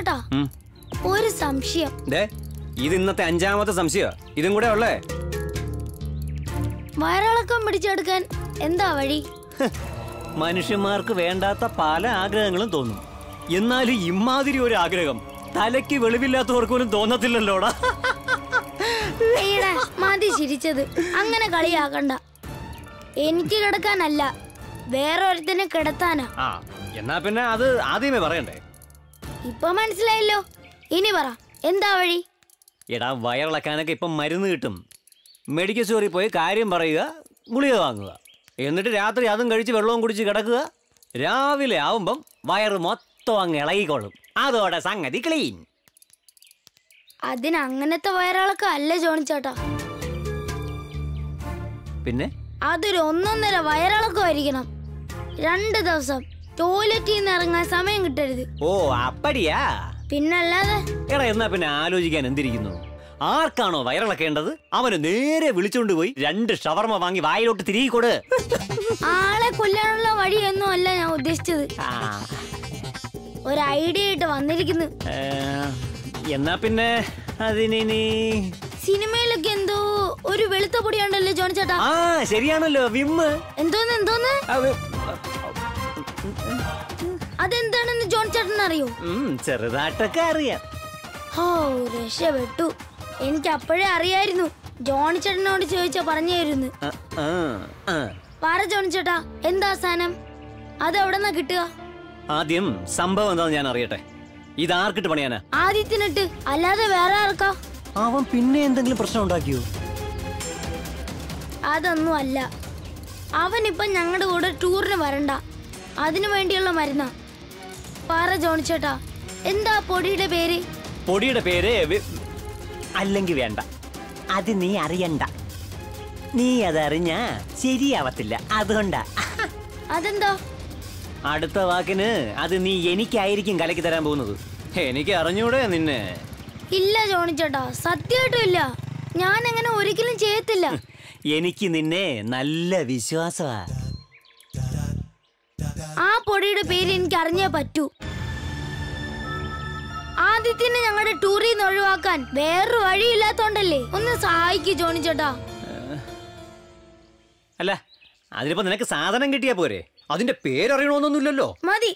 ചേട്ടാ ഒരു സംശയം. ഇത് ഇന്നത്തെ അഞ്ചാമത്തെ സംശയം. ഇതും കൂടെ ഉള്ളേ. വയറിളക്കം പിടിച്ചെടുക്കാൻ എന്താ വഴി? മനുഷ്യന്മാർക്ക് വേണ്ടാത്ത പല ആഗ്രഹങ്ങളും തോന്നും. എന്നാലും ഇമാതിരി ഒരു ആഗ്രഹം. തലയ്ക്ക് വെളിവില്ലാത്തവർക്ക് പോലും തോന്നത്തില്ലല്ലോടാ. മതി ചിരിച്ചത്. അങ്ങനെ കളിയാക്കണ്ട. എനിക്ക് കിടക്കാനല്ല വേറെ ഒരുത്തിനെ കിടത്താനാ എന്നാ പിന്നെ അത് ആദ്യമേ പറയണ്ടേ. ഇപ്പൊ മനസ്സിലായല്ലോ. ഇനി പറ എന്താ വഴി? എടാ വയറിളക്കാനൊക്കെ ഇപ്പം മരുന്ന് കിട്ടും. മെഡിക്കൽ സ്റ്റോറിൽ പോയി കാര്യം പറയുക ഗുളിക വാങ്ങുക. എന്നിട്ട് രാത്രി അതും കഴിച്ച് വെള്ളവും കുടിച്ച് കിടക്കുക. രാവിലെ ആവുമ്പം വയറ് മൊത്തം അങ്ങ് ഇളകിക്കോളും. അതോടെ സംഗതി ക്ലീൻ അതിന് അങ്ങനത്തെ വയറിളക്കം അല്ല ജോണിച്ചേട്ടാ? പിന്നെ? അതൊരു ഒന്നൊന്നര വയറിളക്കമായിരിക്കണം രണ്ട് ദിവസം. ടോയ്ലറ്റിൽ നിന്ന് ഇറങ്ങാൻ സമയം കിട്ടരുത്. ഓ അപ്പടിയാ? പിന്നല്ലാതെ എടാ എന്നാ പിന്നെ ആലോചിക്കാൻ എന്തിരിക്കുന്നു? ആർക്കാണോ വയറിളക്കേണ്ടത് അവന് നേരെ വിളിച്ചോണ്ട് പോയി രണ്ട് ഷവർമ വാങ്ങി വായിലോട്ട് തിരികെ കൊട്. ആളെ കൊല്ലാനുള്ള വഴിയൊന്നും അല്ല ഞാൻ ഉദ്ദേശിച്ചത്. ഒരു ഐഡിയ ആയിട്ട് വന്നിരിക്കുന്നു. ഏ, എന്നാ പിന്നെ അതിനി സിനിമയിലൊക്കെ എന്തോ ഒരു വെളുത്ത പൊടിയുണ്ടല്ലോ ജോണി ചേട്ടാ ആ ശരിയാണല്ലോ വിമ്മ്. എന്തോന്ന് എന്തോന്ന്? അത് അതെന്താണെന്ന് ജോൺ ചേട്ടൻ അറിയോ? ചെറുതായിട്ടൊക്കെ അറിയാം. ഓ രക്ഷപ്പെട്ടു. എനിക്ക് അപ്പോഴേ അറിയായിരുന്നു. ജോണി ചേട്ടനോട് ചോദിച്ചാ പറഞ്ഞു തരുന്നു. പറ ജോണി ചേട്ടാ എന്താ സാധനം അത് എവിടെന്നാ കിട്ടുക? ആദ്യം സംഭവം എന്താണെന്ന് ഞാൻ അറിയട്ടെ. ഇത് ആർക്കിട്ട് പണിയാനാ? ആദ്യത്തിനിട്ട് അല്ലാതെ വേറെ ആർക്കാ? അവൻ പിന്നെ എന്തെങ്കിലും പ്രശ്നം ഉണ്ടാക്കിയോ? അതൊന്നും അല്ല അവൻ ഇപ്പൊ ഞങ്ങളുടെ കൂടെ ടൂറിന് വരണ്ട. അതിനു വേണ്ടിയുള്ള മരുന്നാ. പാറ ജോണി ചേട്ടാ എന്താ പൊടിയുടെ പേര്? പൊടിയുടെ പേര് അല്ലെങ്കിൽ വേണ്ട. അത് നീ അറിയണ്ട. നീ അതറിഞ്ഞ ശരിയാവത്തില്ല. അതുകൊണ്ടാ. അതെന്താ? അടുത്ത വാക്കിന് അത് നീ എനിക്കായിരിക്കും കലക്കി തരാൻ പോകുന്നത്. എനിക്ക് അറിഞ്ഞൂടെ നിന്നെ? ഇല്ല ജോണി ചേട്ടാ സത്യമായിട്ടും ഇല്ല. ഞാൻ അങ്ങനെ ഒരിക്കലും ചെയ്യത്തില്ല. എനിക്ക് നിന്നെ നല്ല വിശ്വാസമാ ആ പേര് എനിക്ക് അറിഞ്ഞേ പറ്റൂ. ആദ്യത്തിന് ഞങ്ങളുടെ ടൂറിൽ നിന്ന് ഒഴിവാക്കാൻ വേറൊരു വഴിയില്ലാത്തോണ്ടല്ലേ? ഒന്ന് സഹായിക്കൂ ജോണി ചേട്ടാ. അല്ല അതിനിപ്പോ നിനക്ക് സാധനം കിട്ടിയാ പോരെ? അതിന്റെ പേരറിയണമെന്നൊന്നുമില്ലല്ലോ മതി.